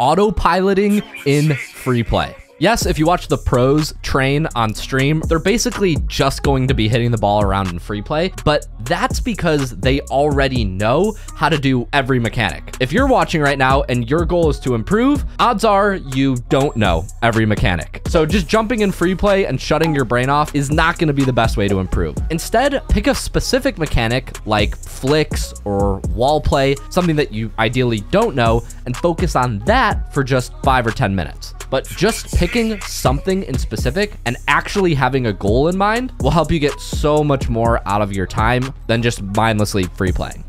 autopiloting in free play. Yes, if you watch the pros train on stream, they're basically just going to be hitting the ball around in free play, but that's because they already know how to do every mechanic. If you're watching right now and your goal is to improve, odds are you don't know every mechanic. So just jumping in free play and shutting your brain off is not going to be the best way to improve. Instead, pick a specific mechanic like flicks or wall play, something that you ideally don't know, and focus on that for just five or 10 minutes but just picking something in specific and actually having a goal in mind will help you get so much more out of your time than just mindlessly free playing.